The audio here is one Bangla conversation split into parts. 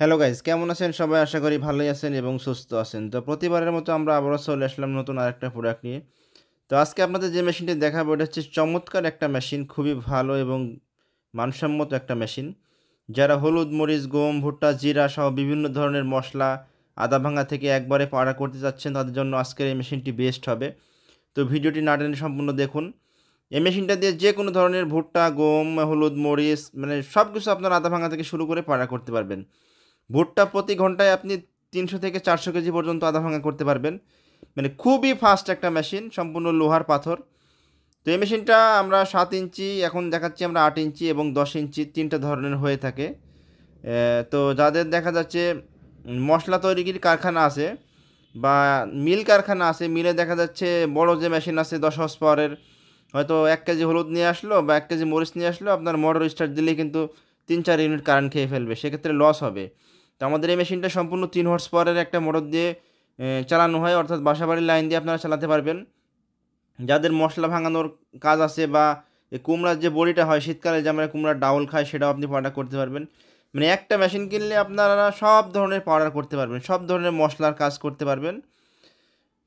হ্যালো গাইজ কেমন আছেন? সবাই আশা করি ভালোই আছেন এবং সুস্থ আছেন। তো প্রতিবারের মতো আমরা আবারও চলে আসলাম নতুন আরেকটা প্রোডাক্ট নিয়ে। তো আজকে আপনাদের যে মেশিনটি দেখাবো, এটা হচ্ছে চমৎকার একটা মেশিন খুবই ভালো এবং মানসম্মত একটা মেশিন যারা হলুদ, মরিচ, গম, ভুট্টা, জিরা সহ বিভিন্ন ধরনের মশলা, আদা ভাঙা থেকে একবারে পাড়া করতে চাচ্ছেন, তাদের জন্য আজকের এই মেশিনটি বেস্ট হবে। তো ভিডিওটি না টেনে সম্পূর্ণ দেখুন। এই মেশিনটা দিয়ে যে কোনো ধরনের ভুট্টা, গম, হলুদ, মরিচ মানে সব কিছু আপনার আদা ভাঙা থেকে শুরু করে পাড়া করতে পারবেন। ভুট্টা প্রতি ঘন্টায় আপনি তিনশো থেকে চারশো কেজি পর্যন্ত আদা ভাঙা করতে পারবেন। মানে খুবই ফাস্ট একটা মেশিন সম্পূর্ণ লোহার পাথর। তো এই মেশিনটা আমরা সাত ইঞ্চি, এখন দেখাচ্ছি আমরা আট ইঞ্চি এবং দশ ইঞ্চি তিনটা ধরনের হয়ে থাকে। তো যাদের দেখা যাচ্ছে মশলা তৈরির কারখানা আছে বা মিল কারখানা আছে, মিলে দেখা যাচ্ছে বড় যে মেশিন আছে দশ হস পাওয়ারের হয়তো এক কেজি হলুদ নিয়ে আসলো বা এক কেজি মরিচ নিয়ে আসলো, আপনার মোটর স্টার্ট দিলেই কিন্তু তিন চার ইউনিট কারেন্ট খেয়ে ফেলবে। সেক্ষেত্রে লস হবে। তো আমাদের এই মেশিনটা সম্পূর্ণ তিন হর্স পাওয়ারের একটা মোটর দিয়ে চালানো হয়। অর্থাৎ বাসাবাড়ির লাইন দিয়ে আপনারা চালাতে পারবেন। যাদের মশলা ভাঙানোর কাজ আছে বা কুমড়ার যে বড়িটা হয়, শীতকালে যে আমরা কুমড়ার ডাউল খাই, সেটাও আপনি পাউডার করতে পারবেন। মানে একটা মেশিন কিনলে আপনারা সব ধরনের পাউডার করতে পারবেন, সব ধরনের মশলার কাজ করতে পারবেন।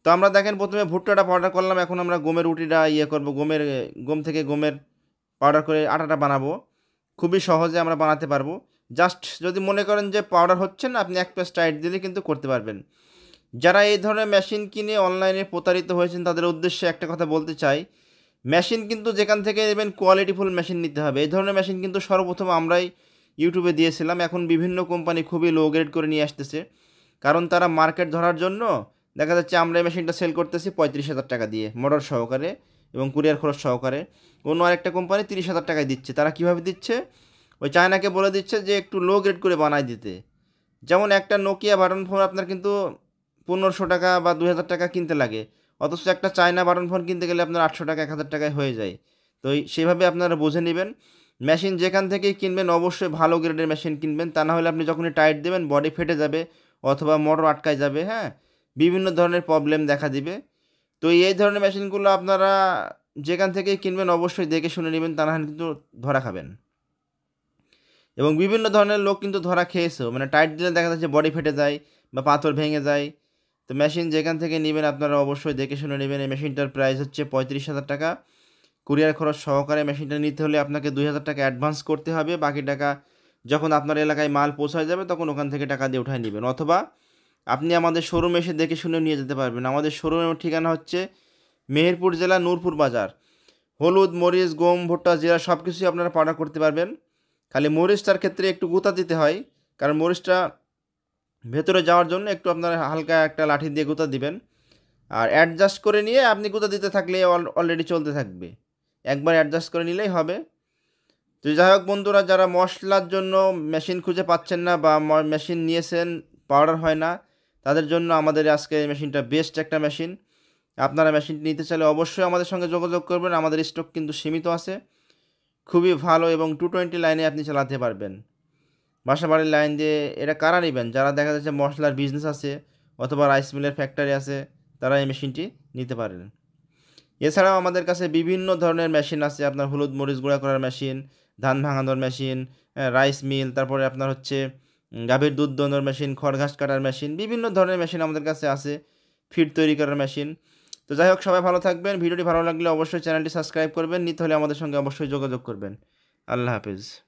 তো আমরা দেখেন, প্রথমে ভুট্টাটা পাউডার করলাম, এখন আমরা গমের রুটিটা ইয়ে করব, গমের, গম থেকে গমের পাউডার করে আটাটা বানাবো। খুবই সহজে আমরা বানাতে পারব। জাস্ট যদি মনে করেন যে পাউডার হচ্ছে না, আপনি এক পেস টাইট দিলে কিন্তু করতে পারবেন। যারা এই ধরনের মেশিন কিনে অনলাইনে প্রতারিত হয়েছেন, তাদের উদ্দেশ্যে একটা কথা বলতে চাই। মেশিন কিন্তু যেখান থেকে নেবেন কোয়ালিটিফুল মেশিন নিতে হবে। এই ধরনের মেশিন কিন্তু সর্বপ্রথম আমরাই ইউটিউবে দিয়েছিলাম। এখন বিভিন্ন কোম্পানি খুবই লো গ্রেড করে নিয়ে আসতেছে। কারণ তারা মার্কেট ধরার জন্য দেখা যাচ্ছে আমরা এই মেশিনটা সেল করতেছি পঁয়ত্রিশ হাজার টাকা দিয়ে মোটর সহকারে এবং কুরিয়ার খরচ সহকারে। অন্য আরেকটা কোম্পানি তিরিশ হাজার টাকায় দিচ্ছে। তারা কীভাবে দিচ্ছে? ওই চায়নাকে বলে দিচ্ছে যে একটু লো গ্রেড করে বানায় দিতে। যেমন একটা নোকিয়া বাটন ফোন আপনার কিন্তু পনেরোশো টাকা বা দুই হাজার টাকা কিনতে লাগে। অথচ একটা চায়না বাটন ফোন কিনতে গেলে আপনার আটশো টাকা, এক হাজার টাকায় হয়ে যায়। তো সেভাবে আপনারা বুঝে নেবেন। মেশিন যেখান থেকেই কিনবেন, অবশ্যই ভালো গ্রেডের মেশিন কিনবেন। তা না হলে আপনি যখনই টাইট দেবেন বডি ফেটে যাবে অথবা মোটর আটকায় যাবে হ্যাঁ? বিভিন্ন ধরনের প্রবলেম দেখা দিবে। তো এই ধরনের মেশিনগুলো আপনারা যেখান থেকেই কিনবেন, অবশ্যই দেখে শুনে নেবেন। তা না কিন্তু ধরা খাবেন। এবং বিভিন্ন ধরনের লোক কিন্তু ধরা খেয়েছেও মানে টাইট দিলে দেখা যাচ্ছে বডি ফেটে যায় বা পাথর ভেঙে যায়। তো মেশিন যেখান থেকে নেবেন আপনারা অবশ্যই দেখে শুনে নেবেন। এই মেশিনটার প্রাইস হচ্ছে পঁয়ত্রিশ হাজার টাকা। কুরিয়ার খরচ সহকারে মেশিনটা নিতে হলে আপনাকে দুই হাজার টাকা অ্যাডভান্স করতে হবে। বাকি টাকা যখন আপনার এলাকায় মাল পৌঁছায় যাবে, তখন ওখান থেকে টাকা দিয়ে উঠায় নেবেন। অথবা আপনি আমাদের শোরুমে এসে দেখে শুনে নিয়ে যেতে পারবেন। আমাদের শোরুমের ঠিকানা হচ্ছে মেহেরপুর জেলা, নূরপুর বাজার। হলুদ, মরিচ, গম, ভুট্টা, জিরা সব কিছুই আপনারা পাউডার করতে পারবেন। খালি মরিচটার ক্ষেত্রে একটু গুঁতা দিতে হয়, কারণ মরিচটা ভেতরে যাওয়ার জন্য একটু আপনার হালকা একটা লাঠি দিয়ে গুঁতা দিবেন। আর অ্যাডজাস্ট করে নিয়ে আপনি গুঁতা দিতে থাকলে অলরেডি চলতে থাকবে। একবার অ্যাডজাস্ট করে নিলেই হবে। তো যাই হোক বন্ধুরা, যারা মশলার জন্য মেশিন খুঁজে পাচ্ছেন না বা মেশিন নিয়েছেন পাউডার হয় না, তাদের জন্য আমাদের আজকে মেশিনটা বেস্ট একটা মেশিন আপনারা মেশিনটি নিতে চাইলে অবশ্যই আমাদের সঙ্গে যোগাযোগ করবেন। আমাদের স্টক কিন্তু সীমিত আছে। খুবই ভালো এবং টু টোয়েন্টি লাইনে আপনি চালাতে পারবেন। বাসা বাড়ির লাইন দিয়ে এটা কারা নেবেন? যারা দেখা যাচ্ছে মশলার বিজনেস আছে অথবা রাইস মিলের ফ্যাক্টরি আছে, তারা এই মেশিনটি নিতে পারেন। এছাড়াও আমাদের কাছে বিভিন্ন ধরনের মেশিন আছে, আপনার হলুদ মরিচ গুঁড়া করার মেশিন ধান ভাঙানোর মেশিন রাইস মিল তারপরে আপনার হচ্ছে গাভীর দুধ দোনোর মেশিন খড় ঘাস কাটার মেশিন বিভিন্ন ধরনের মেশিন আমাদের কাছে আছে ফিড তৈরি করার মেশিন তো যাই হোক, সবাই ভালো থাকবেন। ভিডিওটি ভালো লাগলে অবশ্যই চ্যানেলটি সাবস্ক্রাইব করবেন। নিতে হলে আমাদের সঙ্গে অবশ্যই যোগাযোগ করবেন। আল্লাহ হাফিজ।